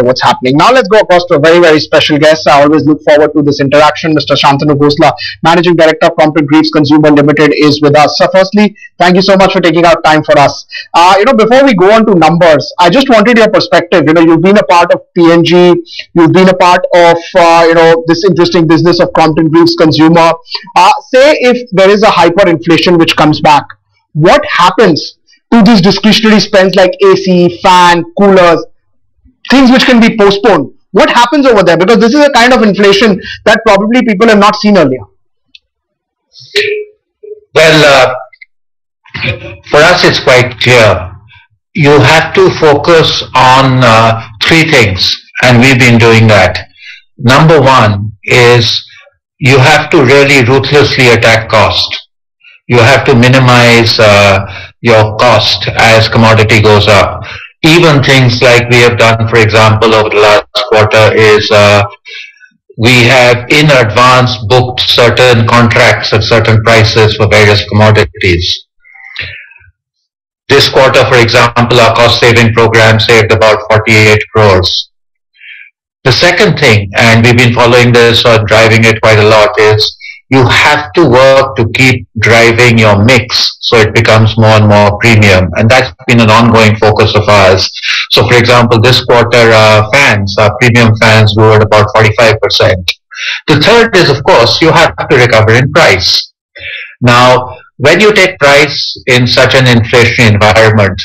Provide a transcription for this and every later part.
what's happening. Now let's go across to a very, very special guest. I always look forward to this interaction. Mr. Shantanu Khosla, Managing Director of Crompton Greaves Consumer Limited is with us. So firstly, thank you so much for taking out time for us. Uh, you know, before we go on to numbers, I just wanted your perspective. You know, you've been a part of P&G, you've been a part of, uh, you know, this interesting business of Crompton Greaves Consumer. Uh, say if there is a hyperinflation which comes back, what happens to these discretionary spends like AC, fan, coolers, things which can be postponed. What happens over there? Because this is a kind of inflation that probably people have not seen earlier. Well, uh, for us it's quite clear. You have to focus on uh, three things, and we've been doing that. Number one is you have to really ruthlessly attack cost. You have to minimize uh, your cost as commodity goes up even things like we have done, for example, over the last quarter is uh, we have in advance booked certain contracts at certain prices for various commodities. This quarter, for example, our cost saving program saved about 48 crores. The second thing, and we've been following this or driving it quite a lot, is you have to work to keep driving your mix so it becomes more and more premium. And that's been an ongoing focus of ours. So for example, this quarter, uh, fans, our premium fans grew at about 45%. The third is, of course, you have to recover in price. Now, when you take price in such an inflationary environment,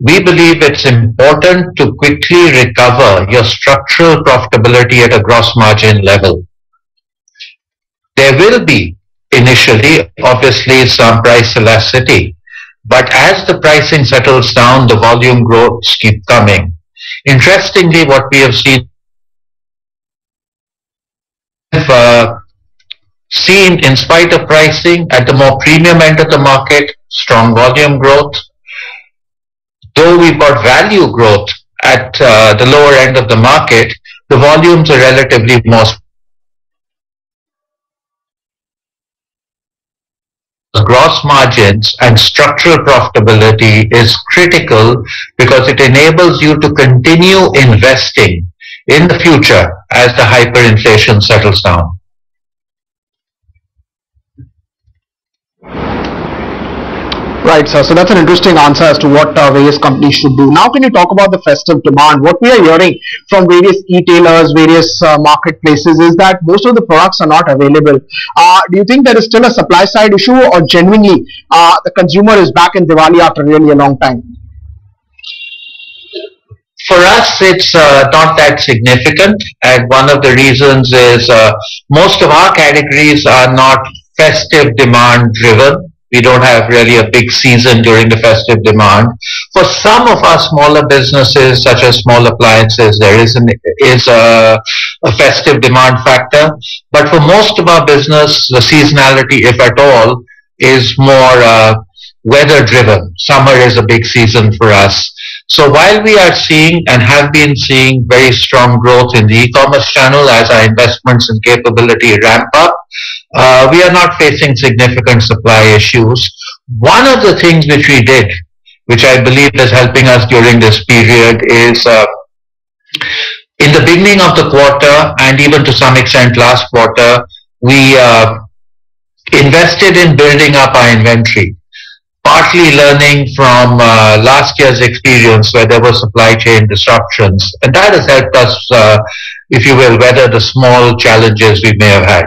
we believe it's important to quickly recover your structural profitability at a gross margin level. There will be initially obviously some price elasticity, but as the pricing settles down, the volume growths keep coming. Interestingly, what we have seen uh, seen in spite of pricing at the more premium end of the market, strong volume growth. Though we've got value growth at uh, the lower end of the market, the volumes are relatively more gross margins and structural profitability is critical because it enables you to continue investing in the future as the hyperinflation settles down. Right, sir. So that's an interesting answer as to what uh, various companies should do. Now, can you talk about the festive demand? What we are hearing from various e-tailers, various uh, marketplaces is that most of the products are not available. Uh, do you think there is still a supply side issue or genuinely uh, the consumer is back in Diwali after really a long time? For us, it's uh, not that significant. And one of the reasons is uh, most of our categories are not festive demand driven we don't have really a big season during the festive demand. For some of our smaller businesses, such as small appliances, there is, an, is a, a festive demand factor. But for most of our business, the seasonality, if at all, is more uh, weather driven. Summer is a big season for us. So while we are seeing and have been seeing very strong growth in the e-commerce channel as our investments and capability ramp up, uh, we are not facing significant supply issues. One of the things which we did, which I believe is helping us during this period is uh, in the beginning of the quarter and even to some extent last quarter, we uh, invested in building up our inventory partly learning from uh, last year's experience where there were supply chain disruptions. And that has helped us, uh, if you will, weather the small challenges we may have had.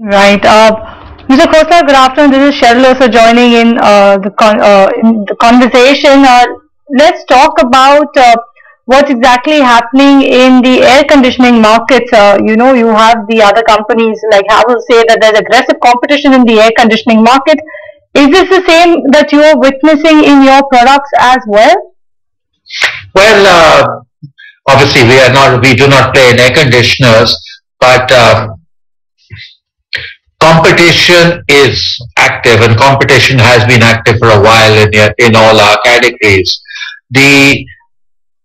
Right. Uh, Mr. Khosla, good afternoon. This is Cheryl also joining in, uh, the, con uh, in the conversation. Uh, let's talk about what's exactly happening in the air conditioning markets. Uh, you know, you have the other companies like Havells say that there's aggressive competition in the air conditioning market. Is this the same that you're witnessing in your products as well? Well, uh, obviously we are not, we do not play in air conditioners, but uh, competition is active and competition has been active for a while in, in all our categories. The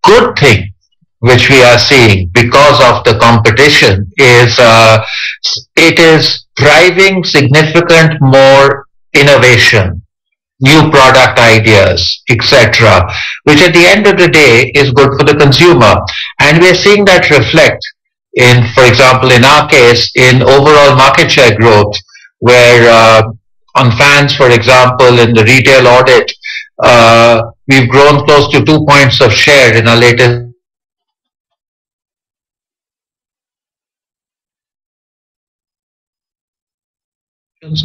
good thing which we are seeing because of the competition is uh, it is driving significant more innovation. new product ideas, etc., which at the end of the day is good for the consumer. And we're seeing that reflect in, for example, in our case, in overall market share growth, where uh, on fans, for example, in the retail audit, uh, we've grown close to two points of share in our latest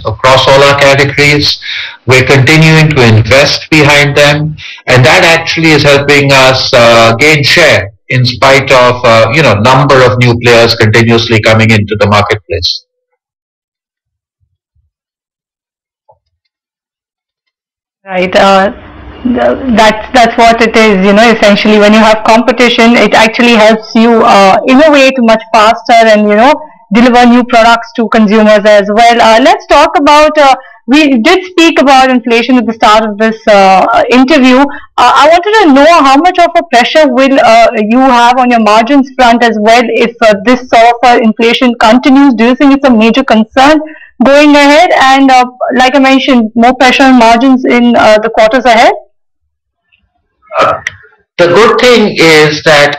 across all our categories. We're continuing to invest behind them, and that actually is helping us uh, gain share in spite of uh, you know number of new players continuously coming into the marketplace. Right. Uh, that's that's what it is. You know, essentially, when you have competition, it actually helps you uh, innovate much faster and you know deliver new products to consumers as well. Uh, let's talk about, uh, we did speak about inflation at the start of this uh, interview. Uh, I wanted to know how much of a pressure will uh, you have on your margins front as well if uh, this sort of inflation continues. Do you think it's a major concern going ahead? And like I mentioned, more pressure on margins in the quarters ahead? the good thing is that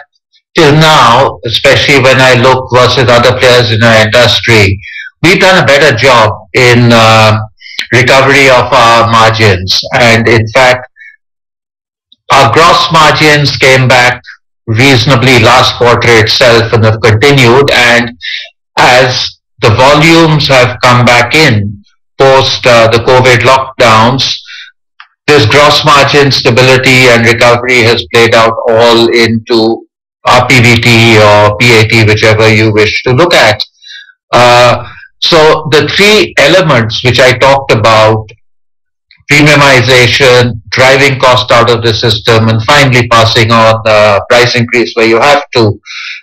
till now, especially when I look versus other players in our industry, we've done a better job in uh, recovery of our margins. And in fact, our gross margins came back reasonably last quarter itself and have continued. And as the volumes have come back in post uh, the COVID lockdowns, this gross margin stability and recovery has played out all into PBT or PAT, whichever you wish to look at. Uh, so the three elements which I talked about, premiumization, driving cost out of the system, and finally passing on the price increase where you have to,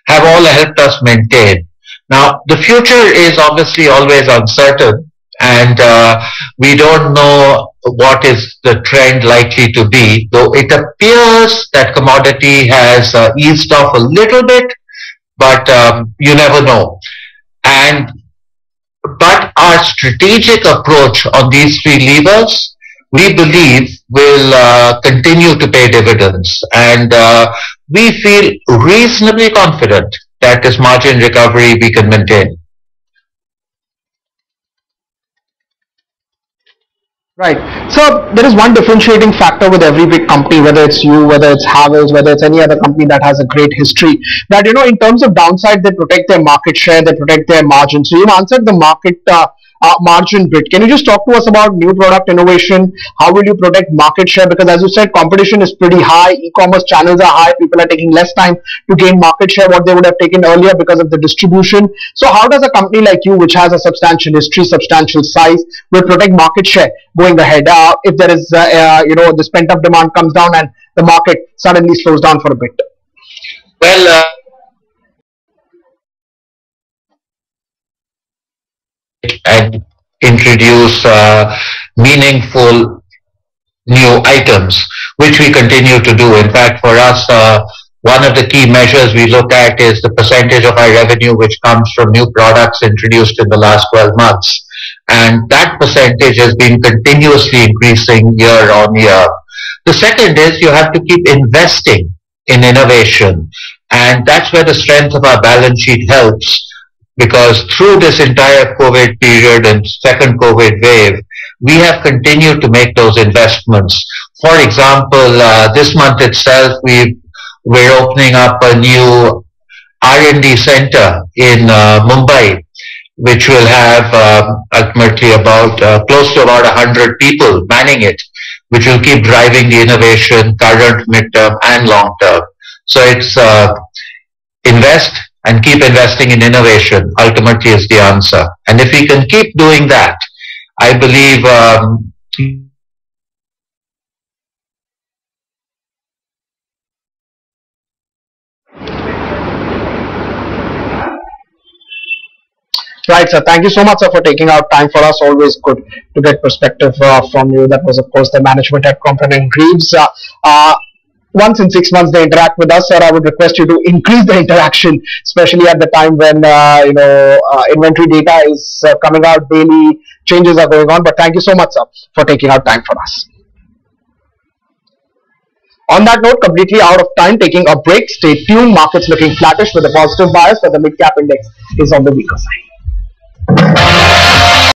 have all helped us maintain. Now, the future is obviously always uncertain, and uh, we don't know what is the trend likely to be, though it appears that commodity has uh, eased off a little bit, but um, you never know. And but our strategic approach on these three levers, we believe will uh, continue to pay dividends, and uh, we feel reasonably confident that this margin recovery we can maintain. Right. So there is one differentiating factor with every big company, whether it's you, whether it's Havells, whether it's any other company that has a great history, that, you know, in terms of downside, they protect their market share, they protect their margin. So you've answered the market uh, uh, margin bit. Can you just talk to us about new product innovation? How will you protect market share? Because as you said, competition is pretty high. E-commerce channels are high. People are taking less time to gain market share what they would have taken earlier because of the distribution. So how does a company like you, which has a substantial history, substantial size, will protect market share going ahead? Uh, if there is, uh, uh you know, this pent-up demand comes down and the market suddenly slows down for a bit. Well, uh, and introduce uh, meaningful new items, which we continue to do. In fact, for us, uh, one of the key measures we look at is the percentage of our revenue which comes from new products introduced in the last 12 months. And that percentage has been continuously increasing year on year. The second is you have to keep investing in innovation. And that's where the strength of our balance sheet helps because through this entire COVID period and second COVID wave, we have continued to make those investments. For example, uh, this month itself, we we're opening up a new R&D center in uh, Mumbai, which will have um, ultimately about uh, close to about 100 people manning it, which will keep driving the innovation current, midterm, and long term. So it's uh, invest, and keep investing in innovation ultimately is the answer. And if we can keep doing that, I believe um, Right, sir. Thank you so much, sir, for taking out time for us. Always good to get perspective uh, from you. That was, of course, the management at Crompton and Greaves. Uh, uh, once in six months they interact with us, sir, I would request you to increase the interaction, especially at the time when uh, you know uh, inventory data is uh, coming out daily, changes are going on. But thank you so much, sir, for taking out time for us. On that note, completely out of time, taking a break. Stay tuned. Markets looking flattish with a positive bias, but the mid cap index is on the weaker side.